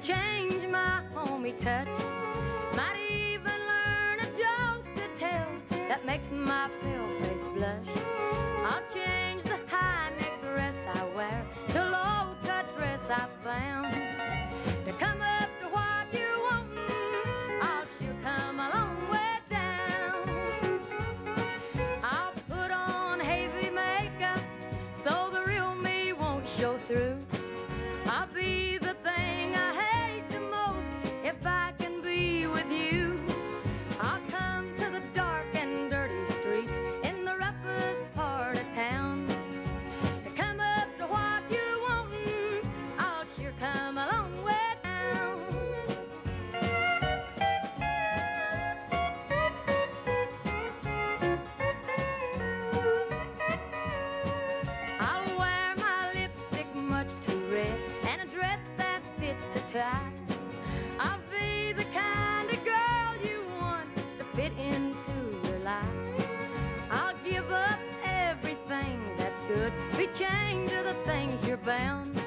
change my homie touch. Might even learn a joke to tell that makes my pale face blush. I'll change the high neck dress I wear to low cut dress I found. To come up to what you want, I'll sure come a long way down. I'll put on heavy makeup so the real me won't show through. I'll be the kind of girl you want to fit into your life. I'll give up everything that's good, be chained to the things you're bound.